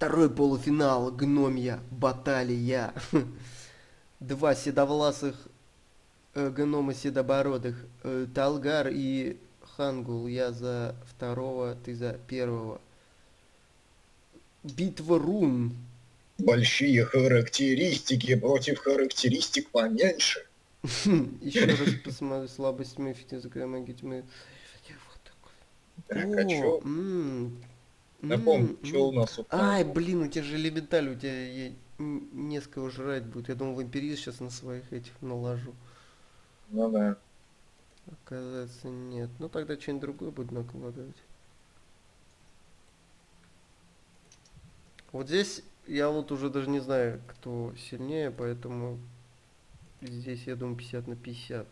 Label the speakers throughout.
Speaker 1: Второй полуфинал. Гномья. Баталия. Два седовласых э, гнома седобородых. Э, Талгар и Хангул. Я за второго, ты за первого. Битва рун.
Speaker 2: Большие характеристики против характеристик поменьше.
Speaker 1: Еще раз посмотрю слабость тьмы, языка магии тьмы.
Speaker 2: Так, а Напомню,
Speaker 1: м,
Speaker 2: что у нас у
Speaker 1: Ай, блин, у тебя же элементаль, у тебя е- н- несколько жрать будет. Я думал, вампиризм сейчас на своих этих наложу.
Speaker 2: Ну да.
Speaker 1: Оказывается, нет. Ну тогда что-нибудь другое буду накладывать. Вот здесь я вот уже даже не знаю, кто сильнее, поэтому здесь я думаю 50 на 50.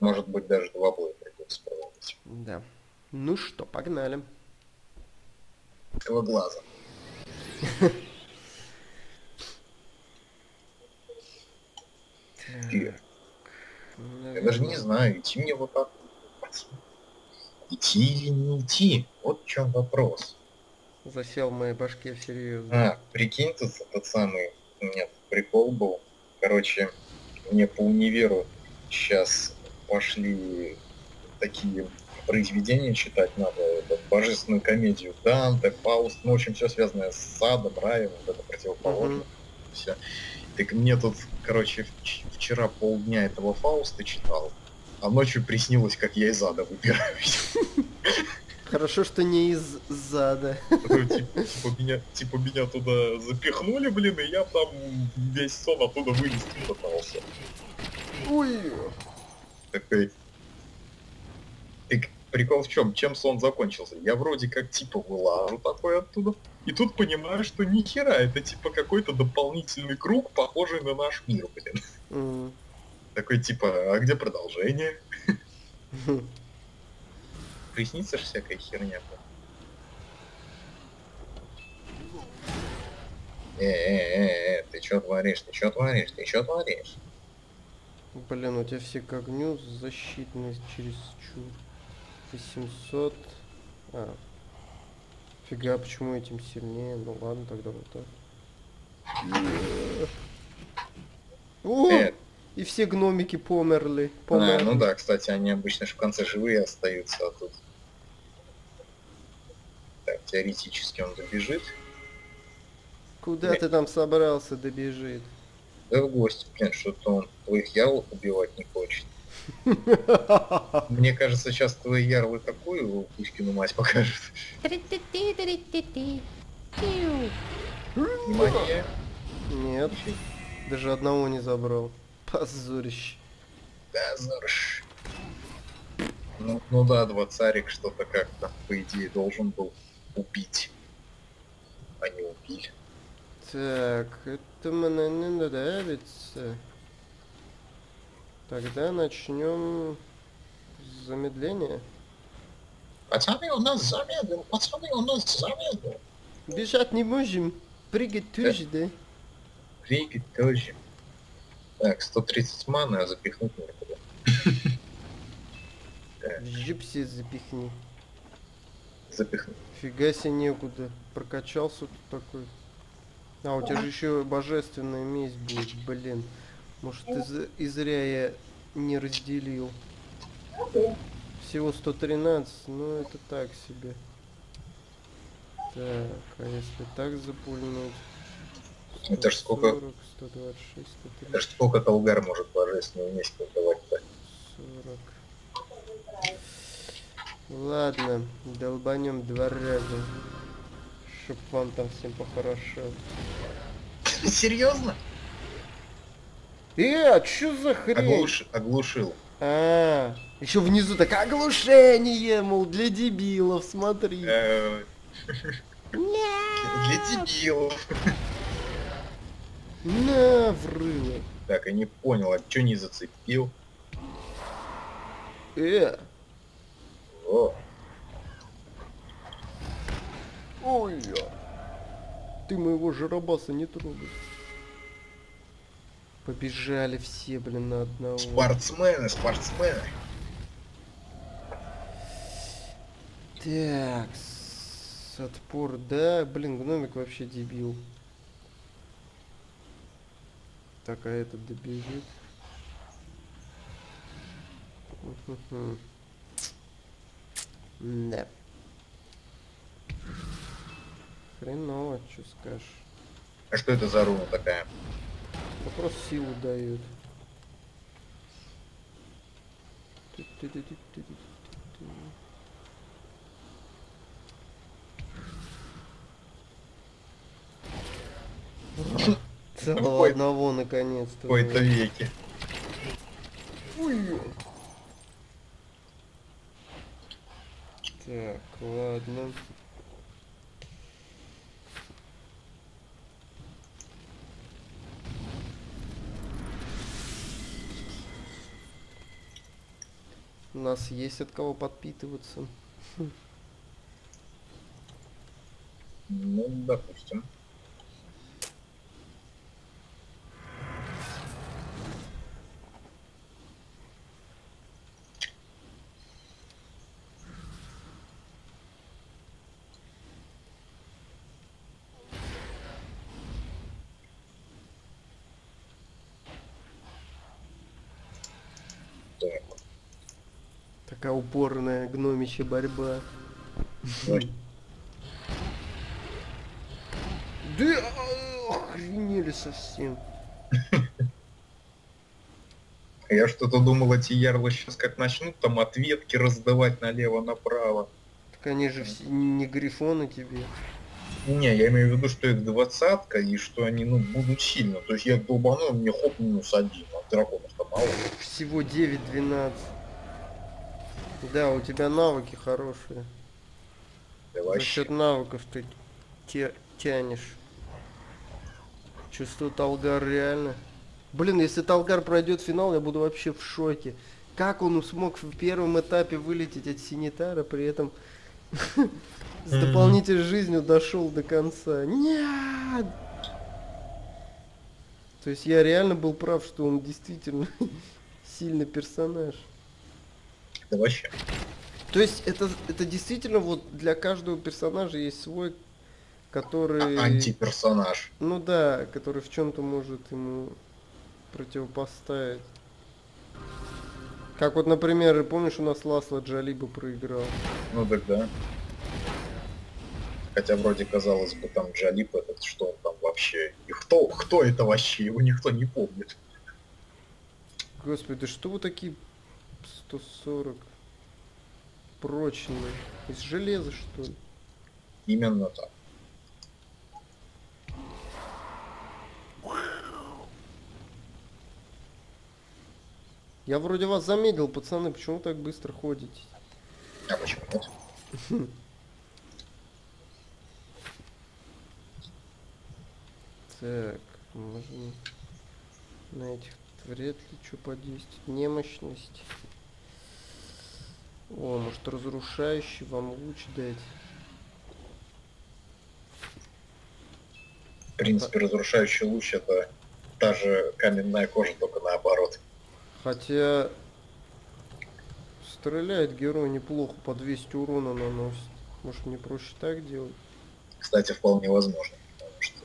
Speaker 2: Может быть, даже два боя придется проводить.
Speaker 1: Да. Ну что, погнали.
Speaker 2: Этого глаза. Я даже не знаю, идти мне вот так. Идти или не идти? Вот в чем вопрос.
Speaker 1: Засел в моей башке всерьез.
Speaker 2: А, прикинь, тут этот самый, нет, прикол был. Короче, мне по универу сейчас пошли такие произведения читать надо, это, божественную комедию Данте, Фауст, ну, в общем, все связанное с садом, раем, вот это противоположно.
Speaker 1: Мгм.
Speaker 2: Все. Так мне тут, короче, вч- вчера полдня этого Фауста читал, а ночью приснилось, как я из ада выбираюсь.
Speaker 1: Хорошо, что не из зада.
Speaker 2: Ну, Типа типа меня, типа меня туда запихнули, блин, и я там весь сон оттуда вылезти пытался.
Speaker 1: Ой.
Speaker 2: Такой... Прикол в чем? Чем сон закончился? Я вроде как типа вылажу такой оттуда, и тут понимаю, что ни хера, это типа какой-то дополнительный круг, похожий на наш мир, блин.
Speaker 1: М.
Speaker 2: Такой типа, а где продолжение? Приснится ж всякая херня. Э-э-э, ты чё творишь, ты чё творишь, ты чё творишь?
Speaker 1: Блин, у тебя все к огню, защитность через чур. 800. А. Фига, почему этим сильнее? Ну ладно, тогда вот так. О!
Speaker 2: Э,
Speaker 1: И все гномики померли.
Speaker 2: а,
Speaker 1: померли.
Speaker 2: ну да, кстати, они обычно же в конце живые остаются, а тут... Так, теоретически он добежит.
Speaker 1: Куда ты там собрался добежит?
Speaker 2: Да в гости, блин, что-то он твоих ярлов убивать не хочет. Мне кажется, сейчас твои ярлы такую Пушкину мать. Внимание.
Speaker 1: Нет, даже одного не забрал. Позорище.
Speaker 2: Да, зарш. Ну, ну да, два царик что-то как-то, по идее, должен был убить. А не убили.
Speaker 1: Так, это мне не нравится. Тогда начнем с замедления.
Speaker 2: Пацаны, у нас замедлил, пацаны, у нас замедлил.
Speaker 1: Бежать не можем. Прыгать тоже, да?
Speaker 2: Прыгать тоже. Так, 130 маны, а запихнуть некуда.
Speaker 1: В жипсе запихни.
Speaker 2: Запихнуть.
Speaker 1: Фига себе некуда. Прокачался тут такой. А, у тебя же еще божественная месть будет, блин. Может, из- и зря я не разделил. Всего 113, ну это так себе. Так, а если так запульнуть?
Speaker 2: Это ж сколько-
Speaker 1: 140, 126,
Speaker 2: Это
Speaker 1: 130,
Speaker 2: ж сколько Талгар может божественную месть колдовать-то?
Speaker 1: 40. Ладно, долбанем два раза. Чтоб вам там всем похорошело.
Speaker 2: Серьезно?
Speaker 1: Э, а чё за хрень?
Speaker 2: Оглуш... Оглушил.
Speaker 1: А, еще внизу так оглушение, мол, для дебилов, смотри.
Speaker 2: Э, Для дебилов.
Speaker 1: На, врыло.
Speaker 2: Так, я не понял, а чё не зацепил?
Speaker 1: Э,
Speaker 2: О,
Speaker 1: ой, ты моего жарабаса не трогай. Побежали все, блин, на одного.
Speaker 2: спортсмены, спортсмены.
Speaker 1: Так, С отпор. Да, блин, гномик вообще дебил. Так, а этот добежит. Да. Хреново, что скажешь.
Speaker 2: А что это за руна такая?
Speaker 1: Да просто силу дает. Ту-ту-ту-ту-ту-ту-ту. Целого
Speaker 2: Ой.
Speaker 1: одного наконец-то.
Speaker 2: В кои-то
Speaker 1: вот.
Speaker 2: веке.
Speaker 1: Так, ладно. У нас есть от кого подпитываться.
Speaker 2: Ну, допустим. Так,
Speaker 1: Такая упорная гномичья борьба. Да охренели совсем.
Speaker 2: Я что-то думал, эти ярлы сейчас как начнут там ответки раздавать налево-направо.
Speaker 1: Так они же все не грифоны тебе.
Speaker 2: Не, я имею в виду, что их двадцатка, и что они, ну, будут сильно. То есть я долбану, мне хоп, минус один, а драконов-то мало.
Speaker 1: Всего 9-12. Да, у тебя навыки хорошие.
Speaker 2: Да
Speaker 1: За
Speaker 2: вообще.
Speaker 1: счет навыков ты те- тянешь. Чувствую, Талгар реально. Блин, если Талгар пройдет финал, я буду вообще в шоке. Как он смог в первом этапе вылететь от Синитара, при этом с дополнительной жизнью дошел до конца. Нет! То есть я реально был прав, что он действительно сильный персонаж.
Speaker 2: Да вообще.
Speaker 1: То есть это, это действительно вот для каждого персонажа есть свой, который...
Speaker 2: А- Антиперсонаж.
Speaker 1: Ну да, который в чем-то может ему противопоставить. Как вот, например, помнишь, у нас Ласло Джалиба проиграл.
Speaker 2: Ну так да. Хотя вроде казалось бы там Джалип этот, что он там вообще. И кто, кто это вообще? Его никто не помнит.
Speaker 1: Господи, что вы такие 140 прочные? Из железа, что ли?
Speaker 2: Именно так.
Speaker 1: Я вроде вас заметил, пацаны, почему так быстро ходите?
Speaker 2: А почему нет?
Speaker 1: Так, можно на этих вряд ли что подействует. Немощность. О, может разрушающий вам луч дать.
Speaker 2: В принципе, разрушающий луч это та же каменная кожа, только наоборот.
Speaker 1: Хотя стреляет герой неплохо, по 200 урона наносит. Может мне проще так делать?
Speaker 2: Кстати, вполне возможно. Потому что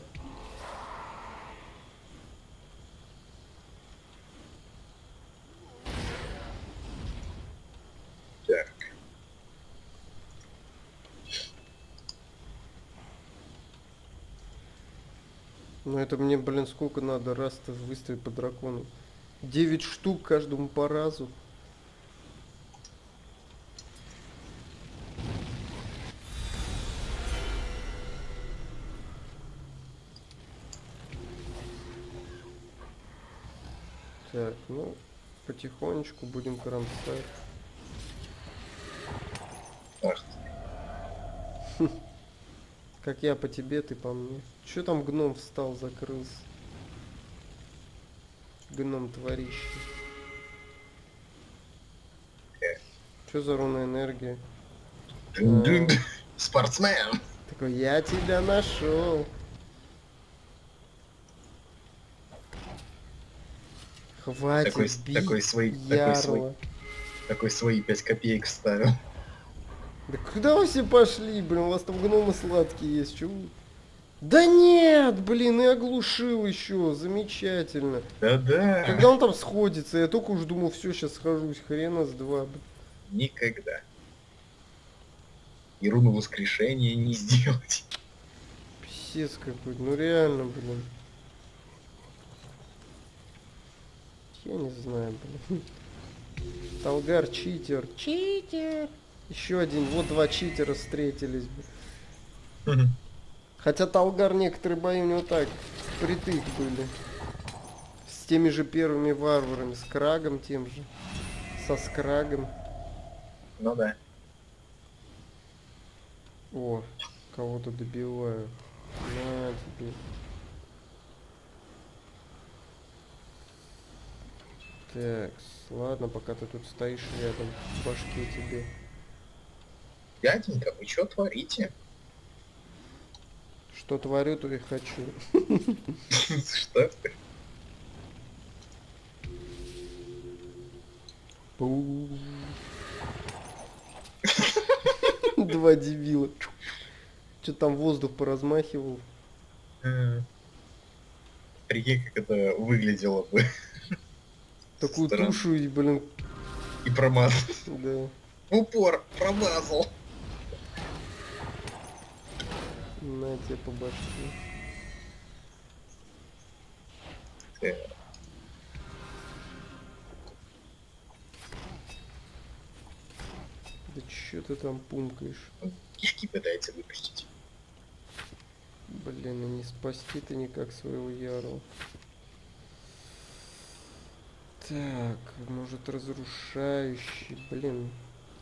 Speaker 2: Так.
Speaker 1: Ну это мне, блин, сколько надо раз-то выставить по дракону? 9 штук каждому по разу. Так, ну, потихонечку будем кромсать.
Speaker 2: Ах,
Speaker 1: Как я по тебе, ты по мне. Че там гном встал, закрылся? Гном творище. Че за руна энергия?
Speaker 2: Спортсмен!
Speaker 1: Такой, я тебя нашел. Хватит
Speaker 2: Такой,
Speaker 1: бить
Speaker 2: такой, свои, такой, свои,
Speaker 1: ярла.
Speaker 2: такой свои 5 копеек вставил.
Speaker 1: Да куда вы все пошли, блин? У вас там гномы сладкие есть, чего? Да нет, блин, и оглушил еще, замечательно.
Speaker 2: Да-да.
Speaker 1: Когда он там сходится, я только уж думал, все, сейчас схожусь, хрена с два. блин.
Speaker 2: Никогда. И руну воскрешения не сделать.
Speaker 1: Писец какой-то, ну реально, блин. Я не знаю, блин. Талгар читер. Читер. Еще один, вот два читера встретились. блин. Хотя Талгар некоторые бои у него так, впритык были. С теми же первыми варварами, с Крагом тем же. Со Скрагом.
Speaker 2: Ну да.
Speaker 1: О, кого-то добиваю. На тебе. Так, ладно, пока ты тут стоишь рядом, в башке тебе.
Speaker 2: Дяденька, вы что творите?
Speaker 1: Что творю, то и хочу.
Speaker 2: Что?
Speaker 1: Пу. Два дебила. Что там воздух поразмахивал?
Speaker 2: Прикинь, как это выглядело бы.
Speaker 1: Такую тушу, и, блин,
Speaker 2: И промазал.
Speaker 1: да.
Speaker 2: В упор промазал.
Speaker 1: На тебе по башке. Да чё ты там пумкаешь?
Speaker 2: Кишки пытается выпустить.
Speaker 1: Блин, и не спасти ты никак своего ярла. Так, может разрушающий, блин.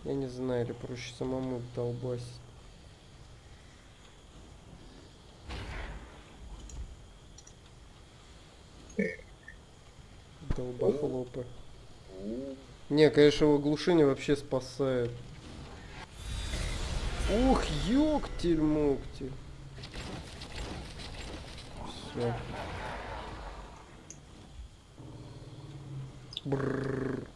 Speaker 1: Я не знаю, или проще самому долбасить.
Speaker 2: Э.
Speaker 1: Долбохлопы.
Speaker 2: У,
Speaker 1: Не, конечно, его глушение вообще спасает. Ух, ёктель-моктель. Все. Бррр.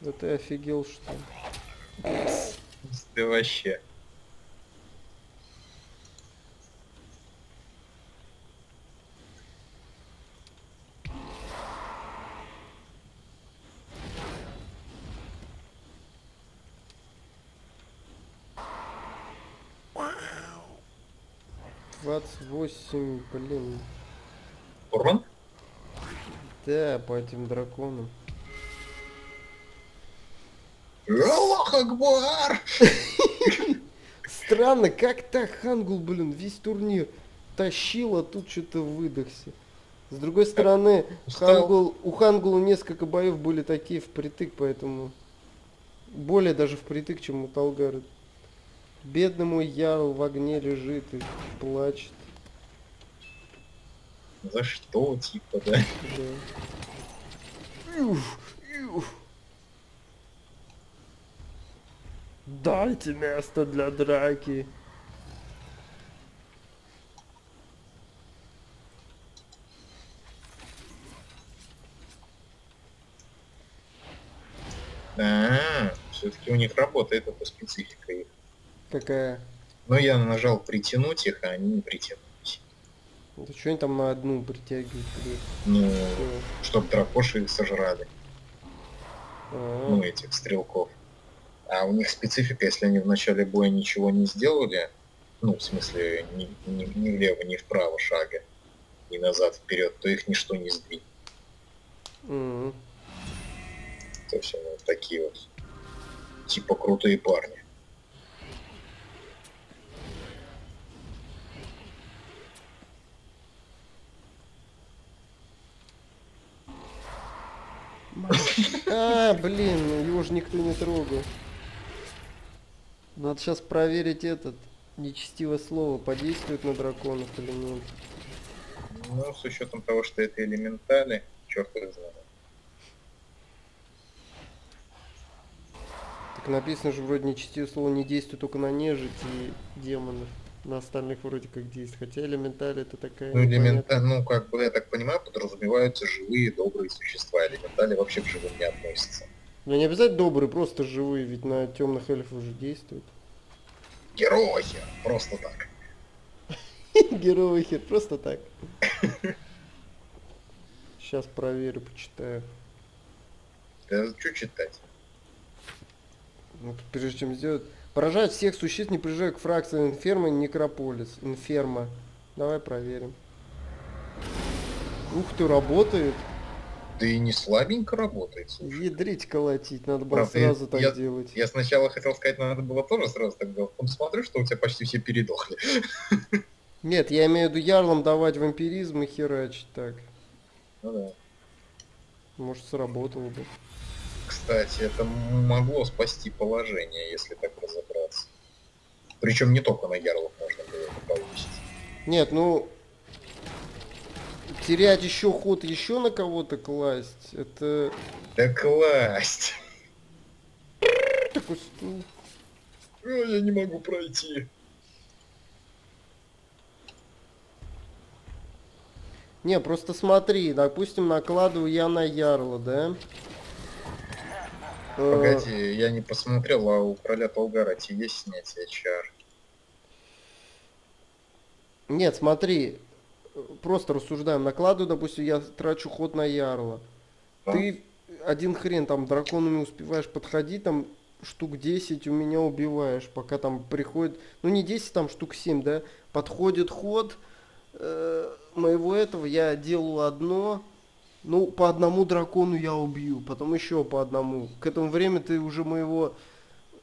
Speaker 1: Да ты офигел, что ли?
Speaker 2: Да вообще.
Speaker 1: Двадцать восемь, блин.
Speaker 2: Урон?
Speaker 1: Да, по этим драконам.
Speaker 2: Аллах Акбар!
Speaker 1: Странно, как так Хангул, блин, весь турнир тащил, а тут что-то выдохся. С другой стороны. Хангул, у Хангула несколько боев были такие впритык, поэтому более даже впритык, чем у Талгара. Бедный мой Ярл в огне лежит и плачет.
Speaker 2: За что, типа, да?
Speaker 1: Да. Дайте место для драки.
Speaker 2: А, все-таки у них работает эта специфика их.
Speaker 1: Какая?
Speaker 2: Но я нажал притянуть их, а они не притянулись.
Speaker 1: Да что они там на одну притягивают?
Speaker 2: Ну,
Speaker 1: Всё.
Speaker 2: чтоб дракоши их сожрали.
Speaker 1: А,
Speaker 2: ну, этих стрелков. А у них специфика, если они в начале боя ничего не сделали, ну, в смысле, ни, ни, ни влево, ни вправо шага, ни назад, вперед, то их ничто не сдвинет.
Speaker 1: м.
Speaker 2: То есть они такие вот, типа крутые парни.
Speaker 1: А, блин, его же никто не трогал. Надо сейчас проверить этот нечестивое слово, подействует на драконов или нет.
Speaker 2: Ну, с учетом того, что это элементали, черт их знает.
Speaker 1: Так написано же вроде нечестивое слово не действует только на нежить и демонов. На остальных вроде как действует. Хотя элементали это такая...
Speaker 2: Ну, элемента, ну, как бы, я так понимаю, подразумеваются живые, добрые существа. Элементали вообще к живым не относятся.
Speaker 1: Ну не обязательно добрые, просто живые, ведь на темных эльфов уже действуют.
Speaker 2: Герои! Просто так.
Speaker 1: Герои хер, просто так. Сейчас проверю, почитаю.
Speaker 2: Да что читать?
Speaker 1: Ну, прежде чем сделать. Поражают всех существ, не приезжая к фракции Инферма и Некрополис. Инферма. Давай проверим. Ух ты, работает.
Speaker 2: Да и не слабенько работает, слушай.
Speaker 1: Ядрить колотить, надо было
Speaker 2: Правда, я-
Speaker 1: сразу так
Speaker 2: я-
Speaker 1: делать.
Speaker 2: Я сначала хотел сказать, надо было тоже сразу так делать. Потом смотрю, что у тебя почти все передохли.
Speaker 1: Нет, я имею в виду ярлам давать вампиризм и херачить так.
Speaker 2: Ну да.
Speaker 1: Может сработало бы.
Speaker 2: Кстати, это могло спасти положение, если так разобраться. Причем не только на ярлах можно было это повысить.
Speaker 1: Нет, ну терять еще ход еще на кого-то класть, это
Speaker 2: Да класть!
Speaker 1: такой стул.
Speaker 2: А, я не могу пройти.
Speaker 1: Не, просто смотри, допустим, накладываю я на ярла, да? Э,
Speaker 2: Погоди, я не посмотрел, а у короля Толгарати есть снятие чар.
Speaker 1: Нет, смотри, э, просто рассуждаем. Накладываю, допустим, я трачу ход на ярла.
Speaker 2: Да.
Speaker 1: Ты один хрен там драконами успеваешь подходить, там штук 10 у меня убиваешь, пока там приходит, ну не 10, там штук 7, да, подходит ход э, моего этого, я делаю одно, ну по одному дракону я убью, потом еще по одному. К этому времени ты уже моего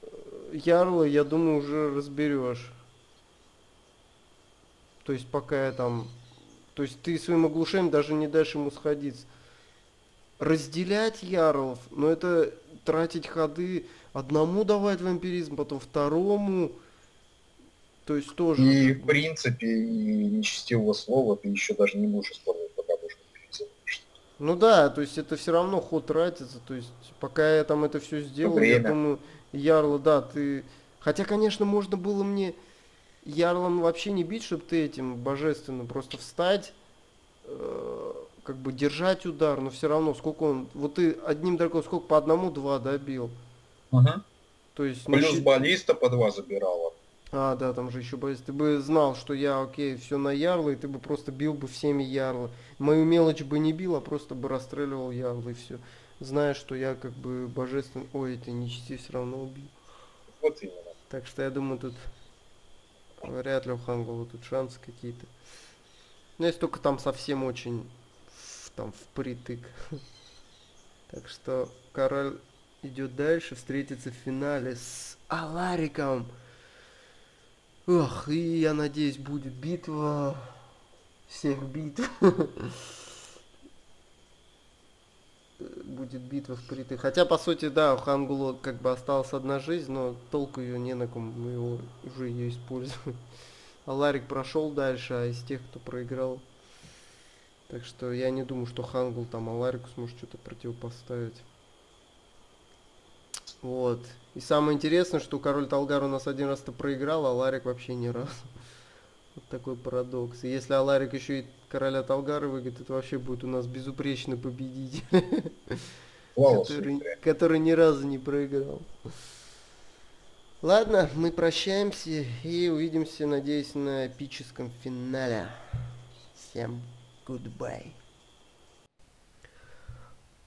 Speaker 1: э, ярла, я думаю, уже разберешь. То есть пока я там... То есть ты своим оглушением даже не дашь ему сходить. Разделять ярлов, но это тратить ходы, одному давать вампиризм, потом второму. То есть тоже...
Speaker 2: И в принципе, и нечестивого слова ты еще даже не использовать, будешь мобилизован.
Speaker 1: Ну да, то есть это все равно ход тратится, то есть пока я там это все сделал, я
Speaker 2: Время.
Speaker 1: думаю, Ярла, да, ты... Хотя, конечно, можно было мне Ярлом вообще не бить, чтобы ты этим божественно просто встать, э, как бы держать удар, но все равно, сколько он... Вот ты одним драконом сколько по одному-два, да, бил? То есть... ну,
Speaker 2: Плюс
Speaker 1: щи-
Speaker 2: баллиста по два забирала.
Speaker 1: А, да, там же еще боец. Ты бы знал, что я, окей, все на ярла, и ты бы просто бил бы всеми ярла. Мою мелочь бы не бил, а просто бы расстреливал ярла и все. Зная, что я как бы божественный... Ой, это нечестив все равно убил.
Speaker 2: Вот именно.
Speaker 1: Так что я думаю, тут вряд ли у Хангула тут шансы какие-то. Ну, если только там совсем очень в- там впритык. Так что король идет дальше, встретится в финале с Алариком. Ох, и я надеюсь, будет битва всех битв. Будет битва впритык. Хотя, по сути, да, у Хангулу как бы осталась одна жизнь, но толку ее не на ком, мы его уже ее используем. А Ларик прошел дальше, а из тех, кто проиграл. Так что я не думаю, что Хангул там Аларику сможет что-то противопоставить. Вот. И самое интересное, что король Талгар у нас один раз-то проиграл, а Ларик вообще ни разу. Вот такой парадокс. И если Аларик еще и короля Талгара выиграет, это вообще будет у нас безупречный победитель, который, который ни разу не проиграл. Ладно, мы прощаемся и увидимся, надеюсь, на эпическом финале. Всем goodbye.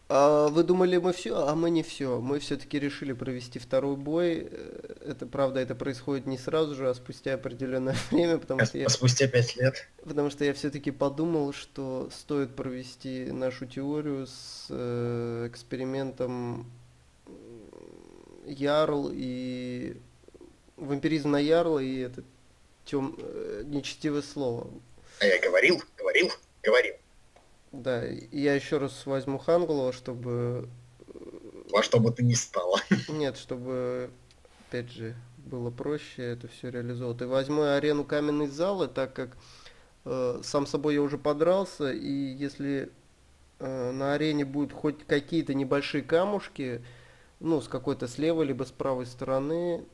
Speaker 1: А, вы думали, мы все, а мы не все. Мы все-таки решили провести второй бой. Э, Это правда, это происходит не сразу же, а спустя определенное время, потому что я
Speaker 2: А спустя пять лет.
Speaker 1: Потому что я все-таки подумал, что стоит провести нашу теорию с э, экспериментом Ярл и вампиризм на Ярла и это тем э, нечестивое слово.
Speaker 2: А я говорил, говорил, говорил.
Speaker 1: Да, и я еще раз возьму Хангулова, чтобы
Speaker 2: Во что бы ты ни стало.
Speaker 1: нет, чтобы опять же было проще это все реализовать. И возьму арену каменной залы, так как э, сам собой я уже подрался, и если э, на арене будут хоть какие-то небольшие камушки, ну, с какой-то с левой либо с правой стороны,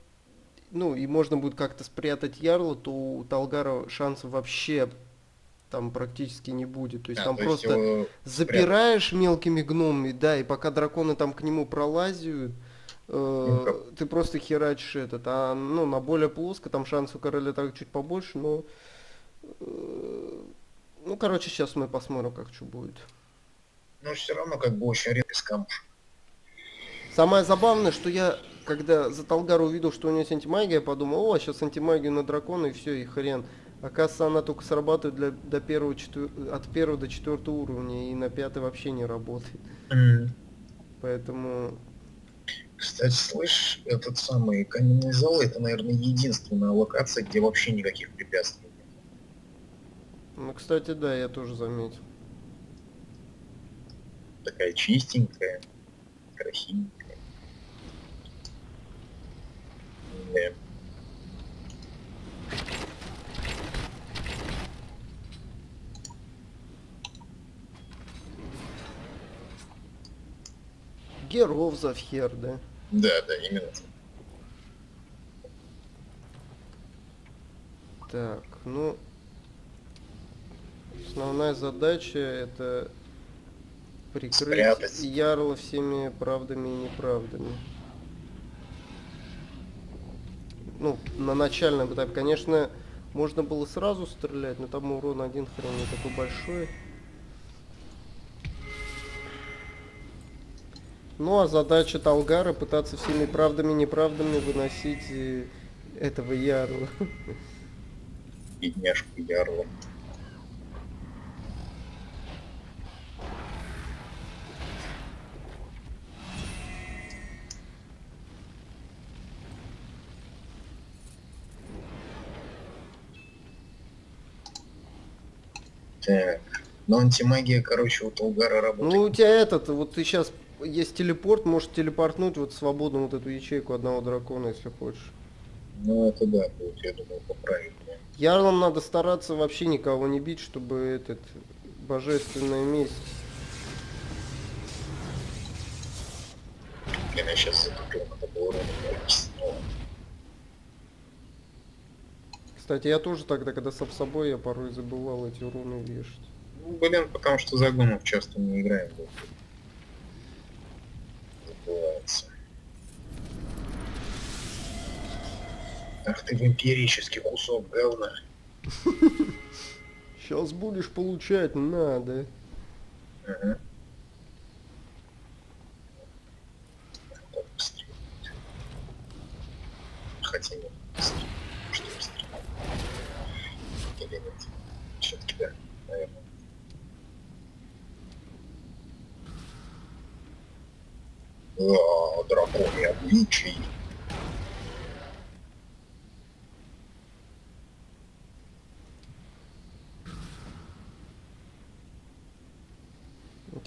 Speaker 1: ну, и можно будет как-то спрятать ярла, то у Талгара шансов вообще там практически не будет. То есть
Speaker 2: А,
Speaker 1: там
Speaker 2: то есть
Speaker 1: просто
Speaker 2: его
Speaker 1: запираешь мелкими гномами, да, и пока драконы там к нему пролазят, э,
Speaker 2: Ну,
Speaker 1: ты просто херачишь этот. А ну, на более плоско там шанс у короля так чуть побольше, но... э, ну, короче, сейчас мы посмотрим, как что будет.
Speaker 2: Ну, все равно как бы очень редкий камушек.
Speaker 1: Самое забавное, что я, когда за Талгару увидел, что у него есть антимагия, я подумал, о, сейчас антимагию на дракона и все, и хрен. Оказывается, она только срабатывает для, до первого, четвер- от первого до четвертого уровня, и на пятый вообще не работает. Поэтому,
Speaker 2: Кстати, слышь, этот самый каменный зал, это, наверное, единственная локация, где вообще никаких препятствий нет.
Speaker 1: ну, кстати, да, я тоже заметил.
Speaker 2: Такая чистенькая, красивенькая. Да.
Speaker 1: Геров Завхер, да?
Speaker 2: да, да, именно. так.
Speaker 1: Так, ну... Основная задача это прикрыть
Speaker 2: Спрятать.
Speaker 1: Ярла всеми правдами и неправдами. Ну, на начальном этапе, конечно, можно было сразу стрелять, но там урон один хрен не такой большой. Ну а задача Талгара пытаться всеми правдами и неправдами выносить э, этого Ярла.
Speaker 2: Бедняжку Ярла. Так. Ну, антимагия, короче, у Толгара работает.
Speaker 1: Ну, у тебя этот, вот ты сейчас есть телепорт, можешь телепортнуть вот свободно вот эту ячейку одного дракона, если хочешь.
Speaker 2: Ну, это да, будет, я думаю, поправить.
Speaker 1: Ярлам надо стараться вообще никого не бить, чтобы этот божественная месть.
Speaker 2: Блин, я сейчас затупил, надо было ровно пройти.
Speaker 1: Кстати, я тоже тогда, когда сам собой, я порой забывал эти уроны вешать.
Speaker 2: Ну, блин, потому что загонов часто не играем. вот. Ах ты вампирический кусок говна.
Speaker 1: Сейчас будешь получать, надо.
Speaker 2: Ага. Так, быстрее. Хотя нет, быстрее. Что быстрее? Или нет? Все-таки да, наверное. А, драконий обличий.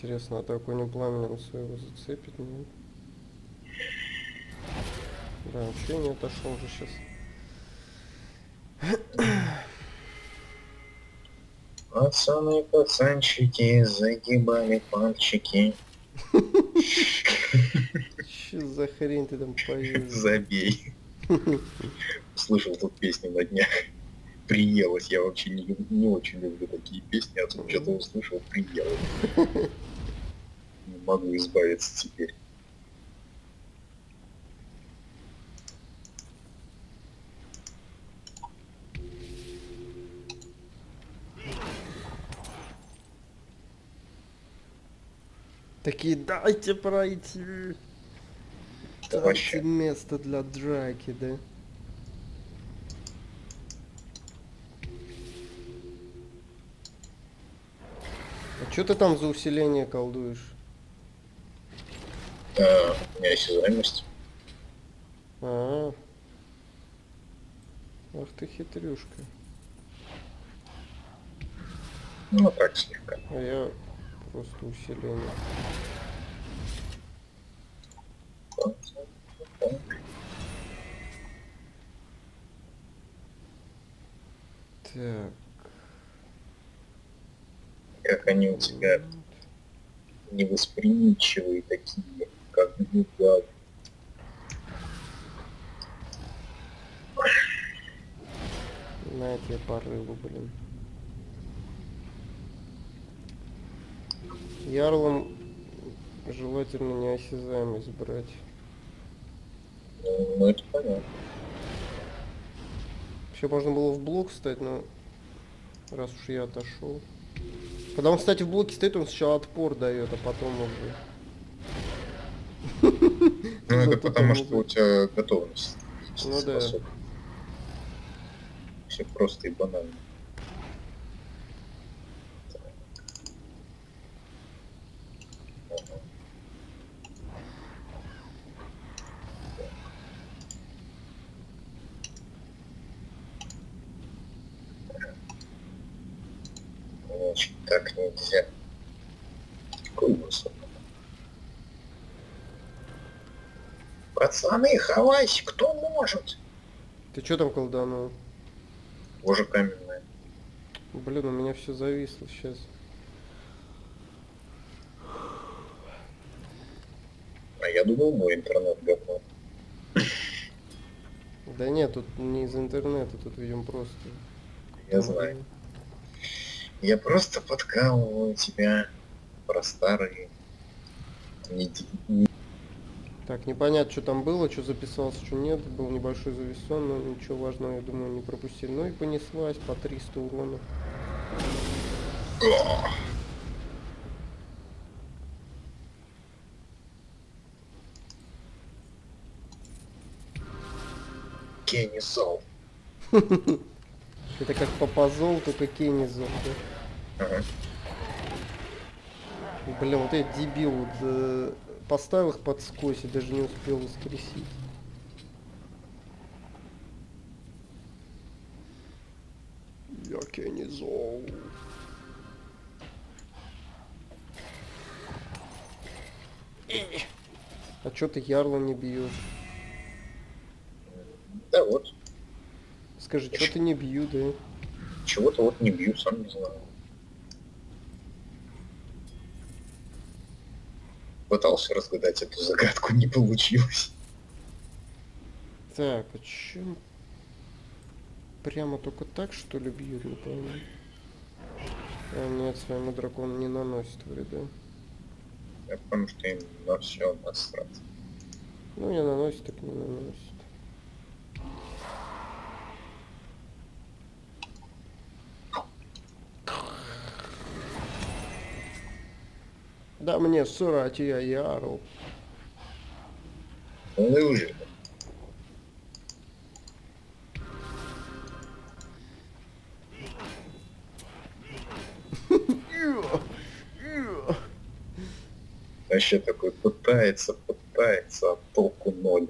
Speaker 1: Интересно, а так не пламенем своего зацепит, нет? Да, вообще не отошел же сейчас.
Speaker 2: Пацаны, пацанчики, загибали пальчики.
Speaker 1: Че за хрень ты там поешь?
Speaker 2: Забей. Слышал тут песню на днях. Приелось. Я вообще не, не очень люблю такие песни, а тут что-то услышал приелось. Могу избавиться теперь.
Speaker 1: Такие, дайте пройти.
Speaker 2: Да
Speaker 1: Дайте
Speaker 2: вообще.
Speaker 1: место для драки, да? А что ты там за усиление колдуешь?
Speaker 2: А, у меня осязаемость.
Speaker 1: А, Ах ты хитрюшка.
Speaker 2: Ну, так слегка.
Speaker 1: А я просто усиление. Так.
Speaker 2: Как они у тебя невосприимчивые такие, как гугла.
Speaker 1: тебе порыву, блин. Ярлом желательно неосязаемость брать.
Speaker 2: Ну, это понятно.
Speaker 1: Еще можно было в блок стать, но раз уж я отошел. Когда он, кстати, в блоке стоит, он сначала отпор дает, а потом уже.
Speaker 2: Ну, это потому что у тебя готовность.
Speaker 1: Ну да.
Speaker 2: Все просто и банально. Так. Ага. Значит, так нельзя. Какой ужас. Пацаны, хавайся, кто может?
Speaker 1: Ты что там колданул?
Speaker 2: Боже каменная.
Speaker 1: Блин, у меня все зависло сейчас.
Speaker 2: А я думал, мой интернет говно.
Speaker 1: Да нет, тут не из интернета, тут видим просто.
Speaker 2: Я знаю. Я просто подкалываю тебя про старые не-
Speaker 1: Так, непонятно, что там было, что записался, что нет. Был небольшой зависон, но ничего важного, я думаю, не пропустили. Ну и понеслась по 300 урона.
Speaker 2: Кенни Сол.
Speaker 1: Это как попозол, только Кенни зол, да?
Speaker 2: Ага.
Speaker 1: Блин, вот этот дебил, вот, э, поставил их под скось и даже не успел воскресить. Я Кенни зол. А чё ты ярло не бьешь?
Speaker 2: Да вот,
Speaker 1: Скажи, чё ты не бью, да?
Speaker 2: чего-то вот не бью, сам не знаю. Пытался разгадать эту загадку, не получилось.
Speaker 1: Так, а чем? Прямо только так, что ли, бьют, не пойму. А, нет, своему дракону не наносит вреда.
Speaker 2: Я потому что им на все насрать.
Speaker 1: Ну, не наносит, так не наносит. Да мне срать, я яру.
Speaker 2: Неужели? Вообще такой пытается, пытается, а толку ноль.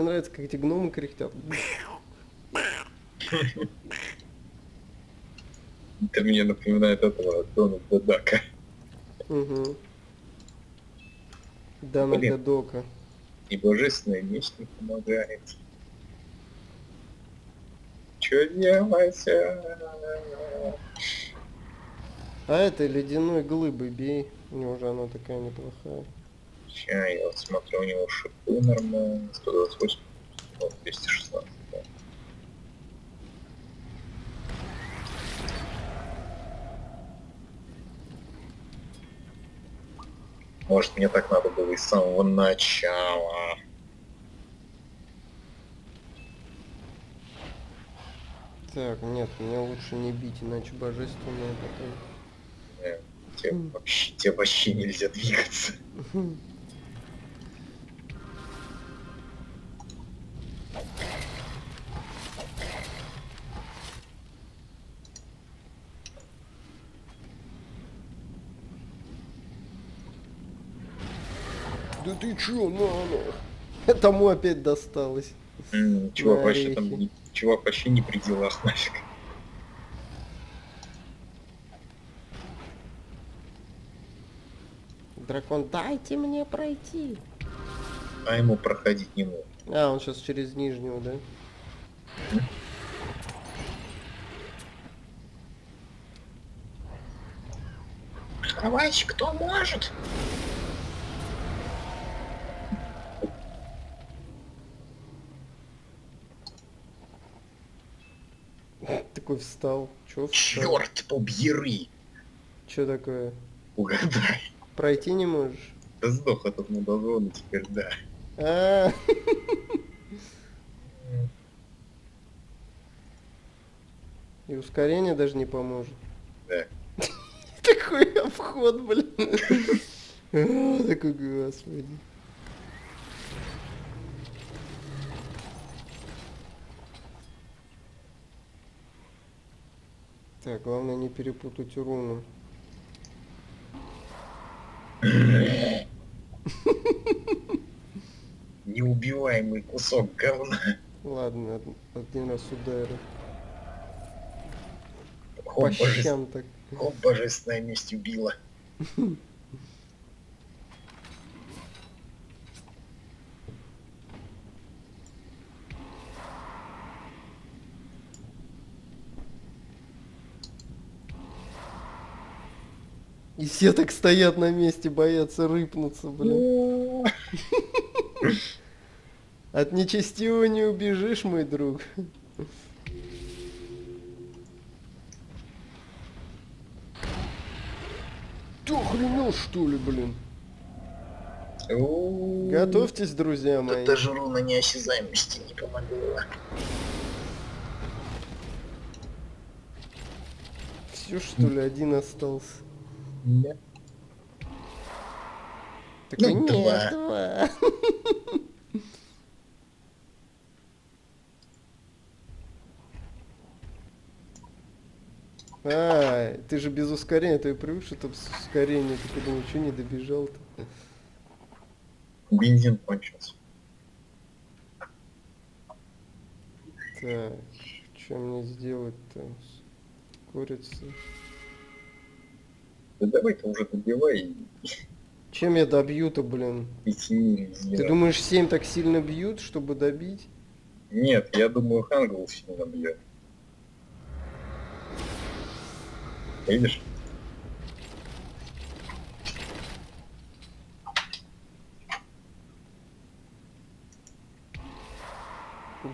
Speaker 1: Мне нравится, как эти гномы кряхтят.
Speaker 2: Это мне напоминает этого Дональда Дака.
Speaker 1: Угу. Дана
Speaker 2: Блин.
Speaker 1: Гадока.
Speaker 2: И божественная меч не помогает. Чё делать?
Speaker 1: А это ледяной глыбы бей. У него же она такая неплохая.
Speaker 2: Я вот смотрю, у него шипы нормально. 128, вот 216, да. Может, мне так надо было и с самого начала.
Speaker 1: Так, нет, мне лучше не бить, иначе божественное потом.
Speaker 2: Э, Тебе вообще, тебе вообще нельзя двигаться.
Speaker 1: ты чё, на, Тому опять досталось.
Speaker 2: М, Чувак вообще там, не- чувак вообще не при делах нафиг.
Speaker 1: Дракон, дайте мне пройти.
Speaker 2: А ему проходить не мог.
Speaker 1: А, он сейчас через нижнюю, да?
Speaker 2: Хавайся, кто может?
Speaker 1: Такой встал? Чё встал?
Speaker 2: Черт побери!
Speaker 1: Чё такое?
Speaker 2: Угадай.
Speaker 1: Пройти не можешь?
Speaker 2: Да сдох от мудозвона теперь, да.
Speaker 1: А. И ускорение даже не поможет.
Speaker 2: Да.
Speaker 1: Такой обход, блин. А, Такой, господи. Так, главное не перепутать руну.
Speaker 2: Неубиваемый кусок говна.
Speaker 1: Ладно, од- один раз ударю.
Speaker 2: Хоп,
Speaker 1: По щам так.
Speaker 2: хоп, божественная месть убила.
Speaker 1: И все так стоят на месте, боятся рыпнуться, блин. От нечестивого не убежишь, мой друг. Ты охренел, что ли, блин? Готовьтесь, друзья мои.
Speaker 2: Даже руна неосязаемости не помогла.
Speaker 1: Все, что ли, один остался.
Speaker 2: Да.
Speaker 1: Такой,
Speaker 2: Ну,
Speaker 1: нет,
Speaker 2: два.
Speaker 1: два. А, ты же без ускорения, ты привык, что там с ускорением, ты думаю, что не добежал-то?
Speaker 2: Бензин кончился.
Speaker 1: Так, что мне сделать-то? Курица.
Speaker 2: Да давай ты уже добивай
Speaker 1: Чем я добью-то, блин?
Speaker 2: пяти
Speaker 1: Ты думаешь, 7 так сильно бьют, чтобы добить?
Speaker 2: Нет, я думаю, Хангл сильно бьет. Видишь?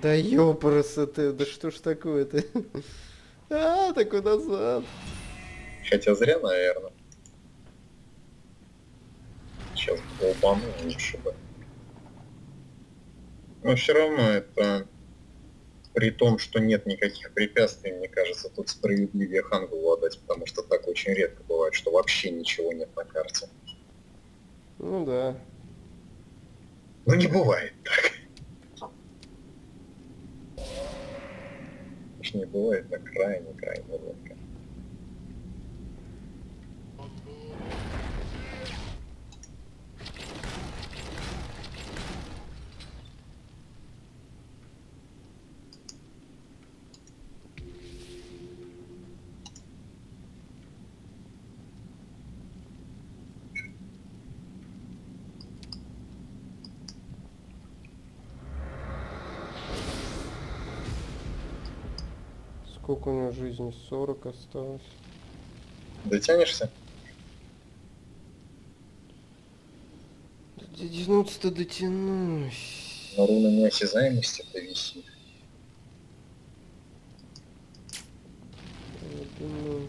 Speaker 1: Да ёпрст ты, да что ж такое-то? А, такой назад.
Speaker 2: Хотя зря, наверное. Сейчас долбану лучше бы. Но все равно это... При том, что нет никаких препятствий, мне кажется, тут справедливее Хангу отдать, потому что так очень редко бывает, что вообще ничего нет на карте.
Speaker 1: Ну да.
Speaker 2: Ну не бывает так. Точнее, бывает так крайне-крайне редко.
Speaker 1: Сколько у него жизни? 40 осталось.
Speaker 2: Дотянешься?
Speaker 1: Дотянуться-то дотянусь.
Speaker 2: На руна неосязаемости-то висит.
Speaker 1: Я думаю,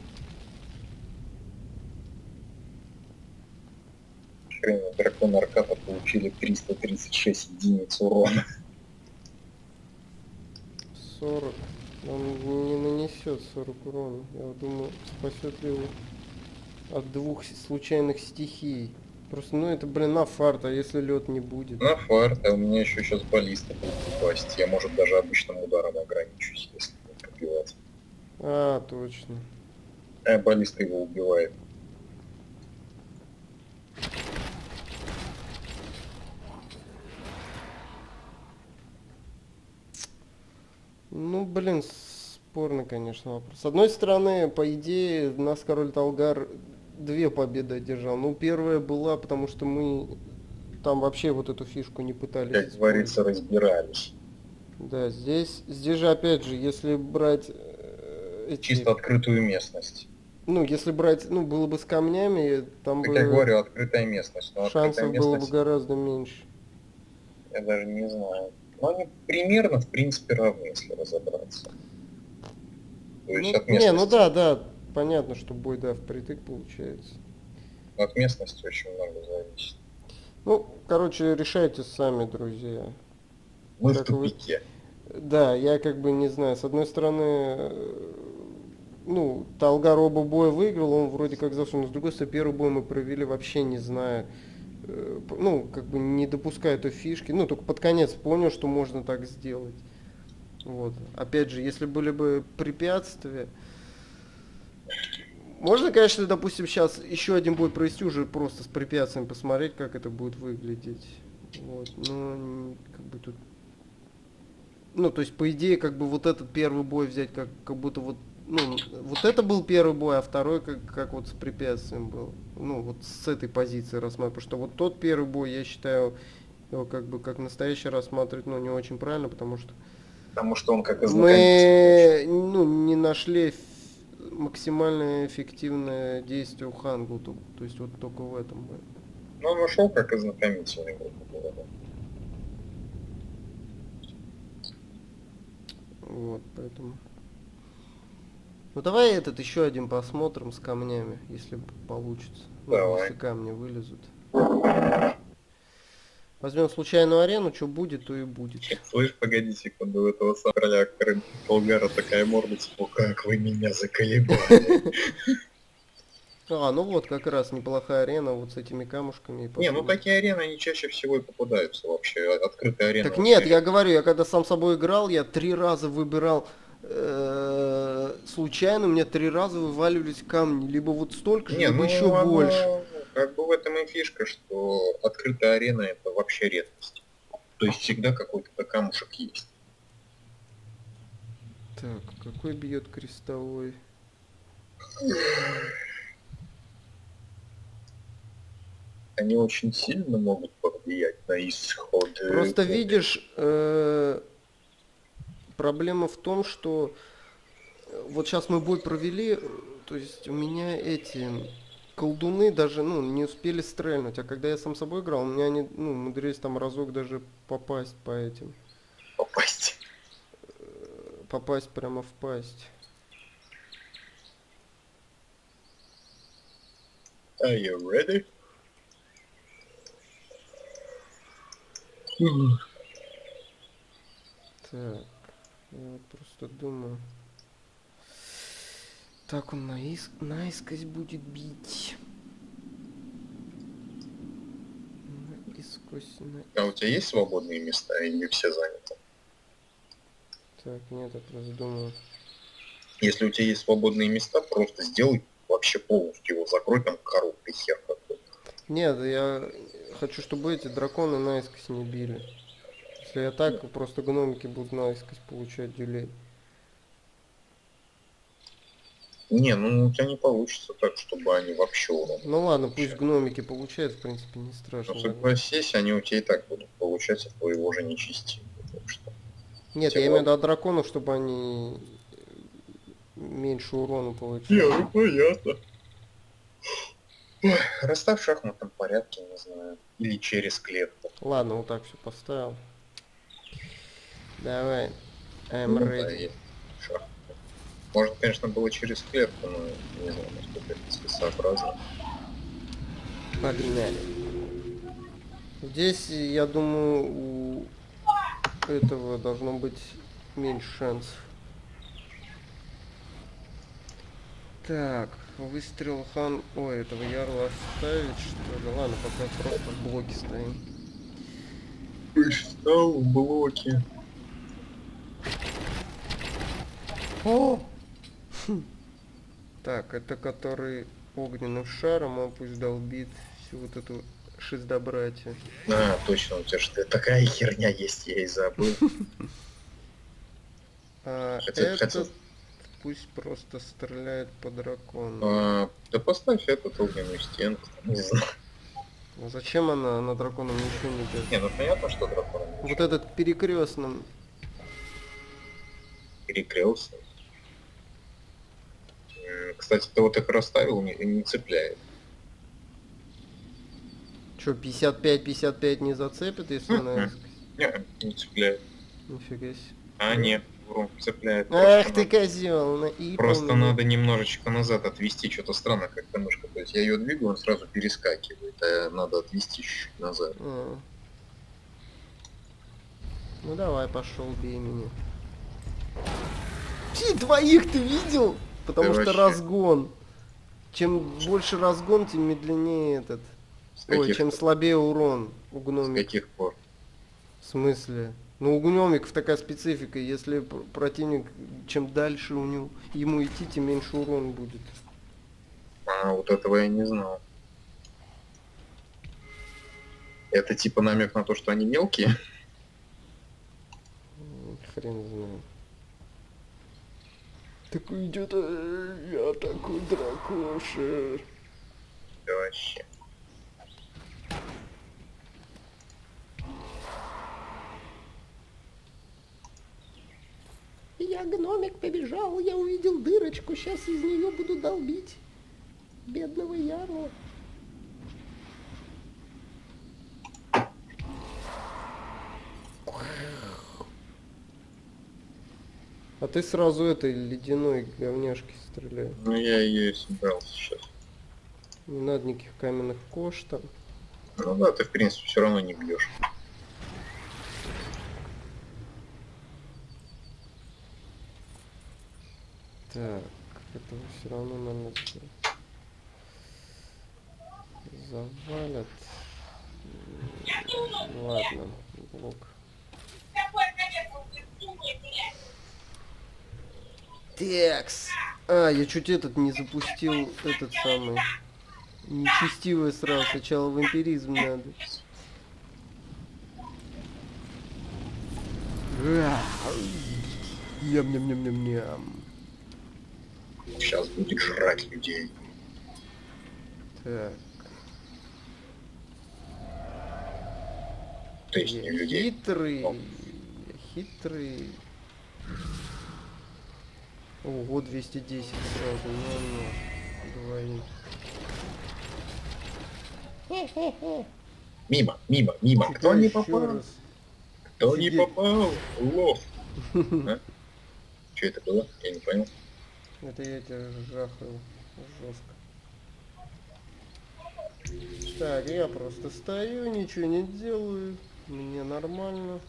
Speaker 2: Хрен, дракон Арката получили 336 единиц урона.
Speaker 1: 40. Он не нанесет 40 урона. Я думаю, спасет ли его от двух случайных стихий. Просто, ну это, блин, на фарт, а если лед не будет?
Speaker 2: На фарт, а у меня еще сейчас баллиста будет упасть. Я, может, даже обычным ударом ограничусь, если будет пробивать.
Speaker 1: А, точно.
Speaker 2: А баллиста его убивает.
Speaker 1: Ну, блин, спорный, конечно, вопрос. С одной стороны, по идее, нас король Талгар две победы одержал. Ну, первая была, потому что мы там вообще вот эту фишку не пытались
Speaker 2: Как говорится, разбирались.
Speaker 1: Да, здесь, здесь же опять же, если брать э, эти,
Speaker 2: Чисто открытую местность.
Speaker 1: ну, если брать, ну, было бы с камнями, там
Speaker 2: Как
Speaker 1: бы
Speaker 2: я говорю, открытая местность. Но
Speaker 1: шансов
Speaker 2: открытая
Speaker 1: было бы
Speaker 2: местность,
Speaker 1: гораздо меньше.
Speaker 2: я даже не знаю. Но они примерно, в принципе, равны, если разобраться. То есть
Speaker 1: Ну,
Speaker 2: от
Speaker 1: не,
Speaker 2: местности.
Speaker 1: ну да, да, понятно, что бой, да, впритык получается.
Speaker 2: От местности очень много зависит.
Speaker 1: Ну, короче, решайте сами, друзья.
Speaker 2: Мы в
Speaker 1: Как вы-
Speaker 2: тупике.
Speaker 1: Да, я как бы не знаю, с одной стороны, э, ну, Талгар оба боя выиграл, он вроде как завтра, но с другой стороны, первый бой мы провели вообще не зная, ну, как бы не допуская этой фишки, ну, только под конец понял, что можно так сделать. Вот. Опять же, если были бы препятствия, можно, конечно, допустим, сейчас еще один бой провести уже просто с препятствиями, посмотреть, как это будет выглядеть. Вот. Но как бы тут ну, то есть, по идее, как бы вот этот первый бой взять, как, как будто вот, ну, вот это был первый бой, а второй как, как вот с препятствием был. Ну, вот с этой позиции рассматривать. Потому что вот тот первый бой, я считаю, его как бы как настоящий рассматривать, ну, не очень правильно, потому что
Speaker 2: Потому что он как
Speaker 1: мы, ну, не нашли максимально эффективное действие у Хангл, то, есть вот только в этом бою.
Speaker 2: Ну, он ушел как ознакомительный, говоря.
Speaker 1: Вот, поэтому. Ну давай этот еще один посмотрим с камнями, если получится. Ну,
Speaker 2: Давай.
Speaker 1: если камни вылезут. Возьмем случайную арену, что будет, то и будет.
Speaker 2: Слышь, погоди секунду, у этого сороля Крым Болгара такая морда, типа, как вы меня заколебали.
Speaker 1: А, ну вот как раз неплохая арена вот с этими камушками.
Speaker 2: Не, ну такие арены, они чаще всего и попадаются вообще. Открытая арена.
Speaker 1: Так нет, я говорю, я когда сам собой играл, я три раза выбирал э, случайно, у меня три раза вываливались камни. Либо вот столько же,
Speaker 2: Не,
Speaker 1: либо
Speaker 2: ну,
Speaker 1: еще
Speaker 2: оно-
Speaker 1: больше.
Speaker 2: Как бы в этом и фишка, что открытая арена это вообще редкость. То есть всегда какой-то камушек есть.
Speaker 1: Так, какой бьет крестовой?
Speaker 2: Они очень сильно могут повлиять на исход. э,
Speaker 1: Просто видишь, э, проблема в том, что э, вот сейчас мы бой провели, э, то есть у меня эти колдуны даже, ну, не успели стрельнуть, а когда я сам собой играл, у меня они, ну, умудрились там разок даже попасть по этим,
Speaker 2: попасть.
Speaker 1: попасть прямо в пасть.
Speaker 2: Are you ready?
Speaker 1: Так, я вот просто думаю. Так, он наис... наискось будет бить. Наискось, на...
Speaker 2: А у тебя есть свободные места или все заняты?
Speaker 1: Так, нет, я просто думаю.
Speaker 2: Если у тебя есть свободные места, просто сделай вообще полностью его закрой там коробкой хер какой.
Speaker 1: Нет, я хочу, чтобы эти драконы наискось не били. Если я так, просто гномики будут наискось получать дюлей.
Speaker 2: Не, ну у тебя не получится так, чтобы они вообще урон.
Speaker 1: Ну ладно, пусть гномики получают, в принципе, не страшно.
Speaker 2: Ну согласись, они у тебя и так будут получать от твоего же нечистия. Так что...
Speaker 1: Нет,
Speaker 2: Те
Speaker 1: я имею в виду от драконов, чтобы они меньше урона получали.
Speaker 2: ну понятно. Ой, Расставь в шахматном порядке, не знаю. Или через клетку.
Speaker 1: Ладно, вот так все поставил. Давай. I'm
Speaker 2: Ну,
Speaker 1: ready.
Speaker 2: шахматы. Может, конечно, было через клетку, но не знаю, насколько это целесообразно.
Speaker 1: Погнали. Здесь, я думаю, у этого должно быть меньше шансов. Так, выстрел хан... Ой, этого ярла оставить, что ли? Ладно, пока просто в блоке стоим.
Speaker 2: Встал в блоке.
Speaker 1: О! Хм. Так, это который огненным шаром, он пусть долбит всю вот эту шиздобратью.
Speaker 2: А, точно, у тебя же такая херня есть, я и забыл.
Speaker 1: А этот
Speaker 2: хотя-
Speaker 1: пусть просто стреляет по дракону.
Speaker 2: А, да поставь этот огненную стенку, не знаю.
Speaker 1: Ну зачем она на драконом ничего не делает?
Speaker 2: Не, ну понятно, что дракон
Speaker 1: Вот этот перекрестным.
Speaker 2: перекрелся. Кстати, ты вот их расставил, не, не цепляет.
Speaker 1: Что, 55-55 не зацепит, если наискось?
Speaker 2: Не, не цепляет.
Speaker 1: Нифига себе.
Speaker 2: А, не. урон цепляет.
Speaker 1: Ах
Speaker 2: Просто
Speaker 1: ты козел, наипал
Speaker 2: Просто
Speaker 1: меня.
Speaker 2: надо немножечко назад отвести, что-то странно как-то мышка. То есть я ее двигаю, он сразу перескакивает, а надо отвести чуть-чуть назад.
Speaker 1: А. Ну давай, пошел, бей меня. Пи, двоих ты видел? Потому
Speaker 2: Да
Speaker 1: что
Speaker 2: вообще.
Speaker 1: разгон. Чем больше разгон, тем медленнее этот.
Speaker 2: С
Speaker 1: Ой, чем слабее урон у
Speaker 2: с
Speaker 1: гномика.
Speaker 2: каких пор?
Speaker 1: В смысле? Ну, у гномиков такая специфика. Если пр- противник, чем дальше у него ему идти, тем меньше урон будет.
Speaker 2: А, вот этого я не знал. Это типа намек на то, что они мелкие?
Speaker 1: М, Хрен знает. Такой идет, «Э, я такой дракоша.
Speaker 2: Да вообще.
Speaker 1: Я гномик побежал, я увидел дырочку, сейчас из нее буду долбить бедного ярла. А ты сразу этой ледяной говняшки стреляй.
Speaker 2: Ну я ее и собрался сейчас.
Speaker 1: Не надо никаких каменных кош там.
Speaker 2: Ну да, ты в принципе все равно не бьешь.
Speaker 1: Так, этого все равно надо сделать. Завалят. Ладно, блок. Текс. А, я чуть этот не запустил, этот самый. Нечестивый сразу, сначала вампиризм надо. Ям-ням-ням-ням-ням.
Speaker 2: Сейчас будет жрать людей.
Speaker 1: Так.
Speaker 2: То есть не людей.
Speaker 1: Хитрый.
Speaker 2: О.
Speaker 1: Хитрый. Ого, 210 сразу. Ну, ну. Двоим.
Speaker 2: Мимо, мимо, мимо. Кто не попал?
Speaker 1: раз.
Speaker 2: Кто не
Speaker 1: Сиди.
Speaker 2: попал? Лов. Что это было? Я не понял.
Speaker 1: Это я тебя жахаю жестко. Так, я просто стою, ничего не делаю. Мне нормально.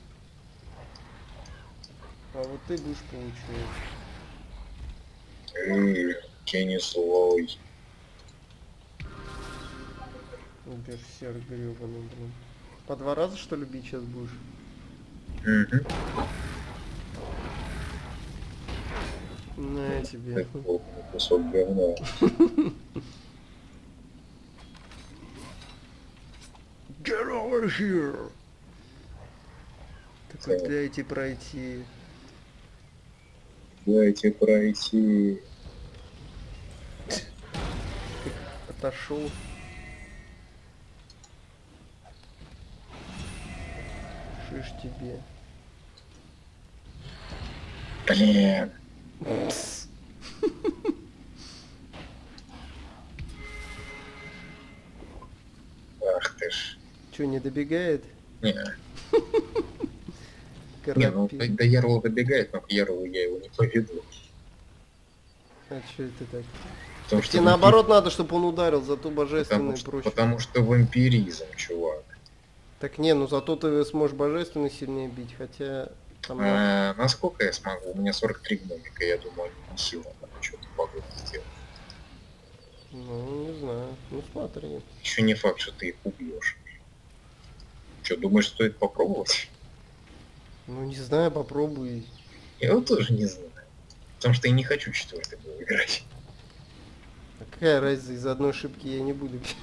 Speaker 1: А вот ты будешь получать.
Speaker 2: Эй, Кенни слой.
Speaker 1: Берсерк гребаный, блин. По два раза что ли бить сейчас будешь?
Speaker 2: Мгм.
Speaker 1: На тебе.
Speaker 2: Кусок говна.
Speaker 1: Get over here! Так вот дайте пройти.
Speaker 2: Дайте пройти.
Speaker 1: Отошел. Шиш тебе.
Speaker 2: Блин. Ах ты ж.
Speaker 1: Че, не добегает?
Speaker 2: Не, не ну до Ярла добегает, но к Ярлу я его не поведу.
Speaker 1: А че это так?
Speaker 2: Потому
Speaker 1: Тебе наоборот надо, чтобы он ударил, зато божественный
Speaker 2: Потому что,
Speaker 1: проще.
Speaker 2: потому что вампиризм, чувак.
Speaker 1: Так не, ну зато ты сможешь божественный сильнее бить, хотя там...
Speaker 2: А, насколько я смогу? У меня 43 гномика, я думаю, не сильно там что-то могут сделать.
Speaker 1: Ну, не знаю. Ну смотри.
Speaker 2: Еще не факт, что ты их убьешь. Что, думаешь, стоит попробовать?
Speaker 1: Ну не знаю, попробуй.
Speaker 2: Я вот тоже не знаю. Потому что я не хочу четвертый был играть.
Speaker 1: А какая разница, из одной ошибки я не буду бить.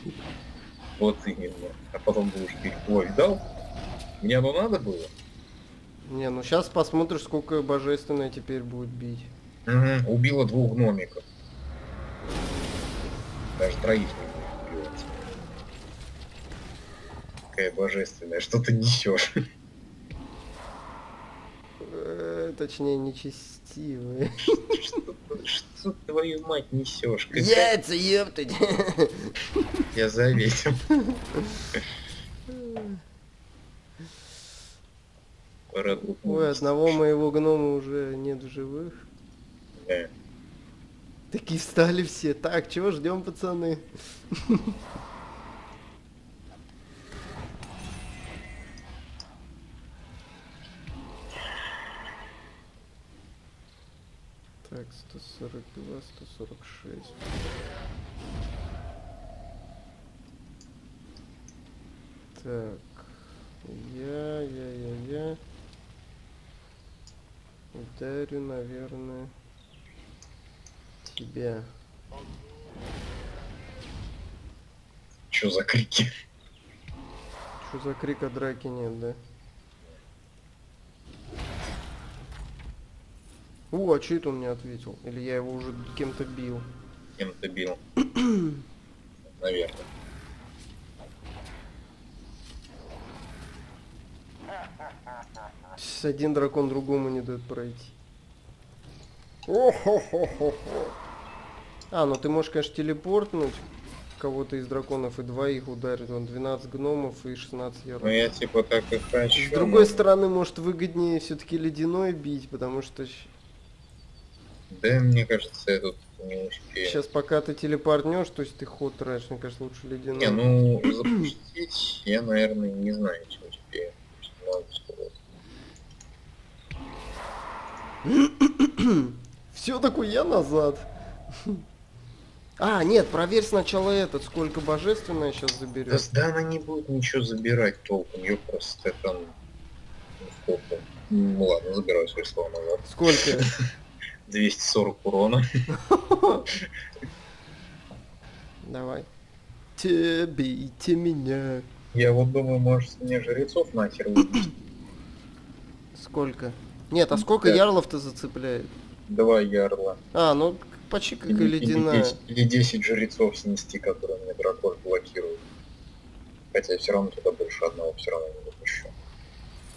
Speaker 2: Вот именно. А потом будешь говорить, ой, дал? Мне оно надо было?
Speaker 1: Не, ну сейчас посмотришь, сколько божественное теперь будет бить.
Speaker 2: Угу. Убила двух гномиков. Даже троих не будет убивать. Какая божественная, что ты несешь?
Speaker 1: Э, точнее, нечестивые.
Speaker 2: Что, твою мать несешь?
Speaker 1: Яйца, ептать!
Speaker 2: Я заметил.
Speaker 1: Ой, одного моего гнома уже нет в живых. Такие встали все. Так, чего ждем, пацаны? Так, 142, 146. Так, я, я, я, я. Ударю, наверное, тебя.
Speaker 2: Что за крики?
Speaker 1: Что за крик о драке нет, да? О, а что это он мне ответил? Или я его уже кем-то бил?
Speaker 2: Кем-то бил. Наверное.
Speaker 1: Один дракон другому не дает пройти. О-хо-хо-хо-хо. А, ну ты можешь, конечно, телепортнуть кого-то из драконов и двоих ударить. Он 12 гномов и 16 яров.
Speaker 2: Ну я типа так и хочу.
Speaker 1: С другой
Speaker 2: но-
Speaker 1: стороны, может выгоднее все-таки ледяной бить, потому что
Speaker 2: Да, мне кажется, я тут не успею.
Speaker 1: сейчас пока ты телепортнешь, то есть ты ход тратишь, мне кажется, лучше ледяной.
Speaker 2: Не, ну запустить я, наверное, не знаю, что успею.
Speaker 1: Все такой я назад. А, нет, проверь сначала этот, сколько божественное сейчас
Speaker 2: Да,
Speaker 1: заберет.
Speaker 2: да она не будет ничего забирать толком, ее просто там... Ну, сколько? Ну ладно, забираю свои слова назад.
Speaker 1: Сколько?
Speaker 2: 240 урона.
Speaker 1: Давай. Те бейте меня.
Speaker 2: Я вот думаю, может мне жрецов нахер выбить.
Speaker 1: Сколько? Нет, а сколько
Speaker 2: Да.
Speaker 1: ярлов-то зацепляет?
Speaker 2: Два ярла.
Speaker 1: А, ну почти как и
Speaker 2: Или,
Speaker 1: ледяная.
Speaker 2: 10, или 10 жрецов снести, которые мне дракон блокирует. Хотя все равно туда больше одного все равно не допущу.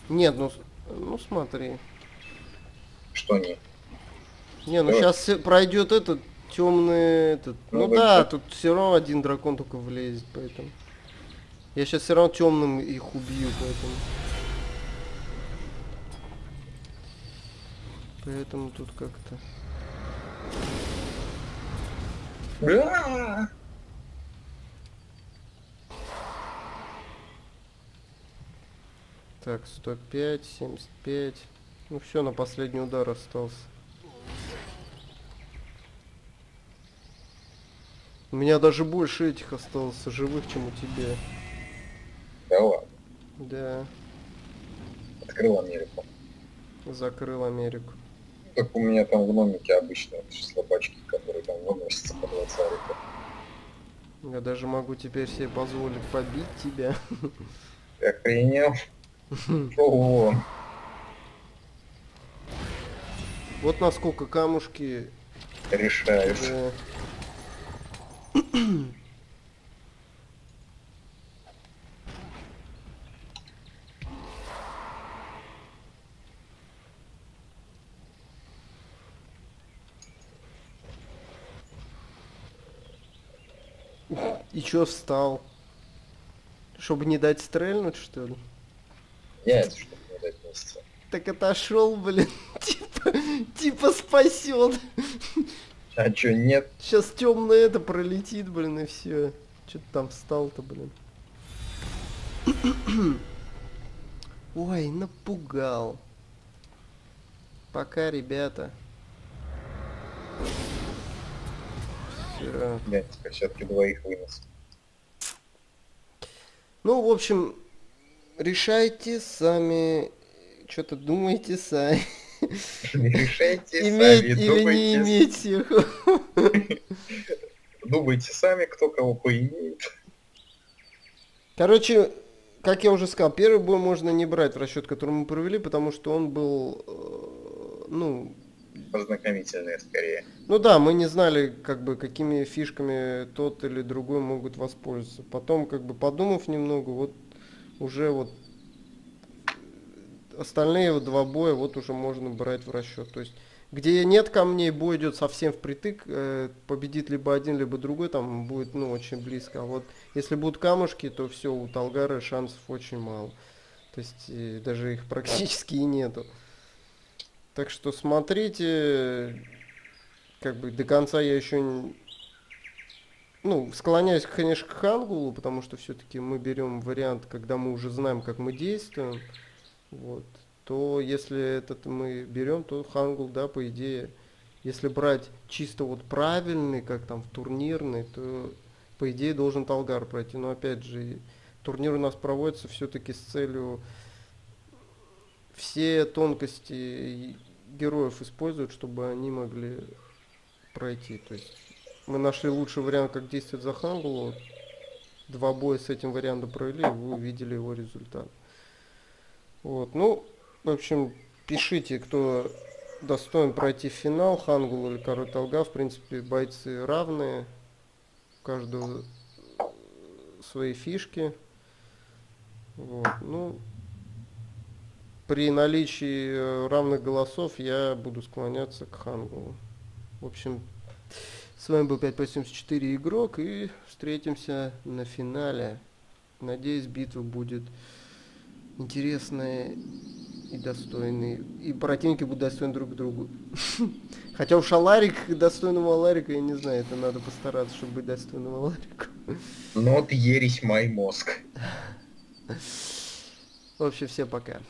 Speaker 1: Нет, ну, ну смотри.
Speaker 2: Что не?
Speaker 1: Не, ну
Speaker 2: Да.
Speaker 1: сейчас пройдет этот темный этот.
Speaker 2: Ну,
Speaker 1: Ну, да,
Speaker 2: да.
Speaker 1: тут все равно один дракон только влезет, поэтому. Я сейчас все равно темным их убью, поэтому. Поэтому тут как-то. Так, 105, 75. Ну все, на последний удар остался. У меня даже больше этих осталось живых, чем у тебя.
Speaker 2: Да ладно.
Speaker 1: Да,
Speaker 2: Открыл Америку.
Speaker 1: закрыл Америку.
Speaker 2: Так у меня там в номике обычно слабачки, которые там выносятся по 20 арика.
Speaker 1: Я даже могу теперь себе позволить побить тебя.
Speaker 2: Ты охренел? Ого.
Speaker 1: Вот насколько камушки.
Speaker 2: Решаешь.
Speaker 1: да. И чё встал? Чтобы не дать стрельнуть, что ли?
Speaker 2: Яйца, чтобы не дать месяца.
Speaker 1: Так отошел, блин. Типа, типа спасет.
Speaker 2: А чё, нет?
Speaker 1: Сейчас темное это пролетит, блин, и все. Че ты там встал-то, блин? Ой, напугал. Пока, ребята. Все.
Speaker 2: Блядь, все-таки двоих вынес.
Speaker 1: Ну, в общем, решайте сами. Что-то думайте сами.
Speaker 2: Решайте
Speaker 1: Иметь
Speaker 2: сами,
Speaker 1: или не
Speaker 2: думайте,
Speaker 1: иметь всех.
Speaker 2: думайте сами, кто кого поимеет.
Speaker 1: Короче, как я уже сказал, первый бой можно не брать в расчет, который мы провели, потому что он был, э, ну,
Speaker 2: Ознакомительные скорее.
Speaker 1: ну да, мы не знали, как бы, какими фишками тот или другой могут воспользоваться. Потом, как бы, подумав немного, вот уже вот остальные два боя вот уже можно брать в расчет. То есть, где нет камней, бой идет совсем впритык, э, победит либо один, либо другой, там будет, ну, очень близко. А вот если будут камушки, то все, у Талгара шансов очень мало. То есть э, даже их практически и нету. Так что смотрите, как бы до конца я еще не... Ну, склоняюсь, конечно, к Хангулу, потому что все-таки мы берем вариант, когда мы уже знаем, как мы действуем. Вот. То если этот мы берем, то Хангул, да, по идее, если брать чисто вот правильный, как там в турнирный, то по идее должен Талгар пройти. Но опять же, турнир у нас проводится все-таки с целью все тонкости героев использовать, чтобы они могли пройти. То есть мы нашли лучший вариант, как действовать за Хангулу. Два боя с этим вариантом провели, и вы увидели его результат. Вот, ну, в общем, пишите, кто достоин пройти финал, Хангул или Король Толга. В принципе, бойцы равные. У каждого свои фишки. Вот, ну, при наличии э, равных голосов я буду склоняться к Хангулу. В общем, с вами был 584 игрок и встретимся на финале. Надеюсь, битва будет интересная и достойная. И противники будут достойны друг другу. Хотя у Шаларик достойного Аларика, я не знаю, это надо постараться, чтобы быть достойным Аларику.
Speaker 2: Ну вот ересь мой мозг.
Speaker 1: В общем, все пока.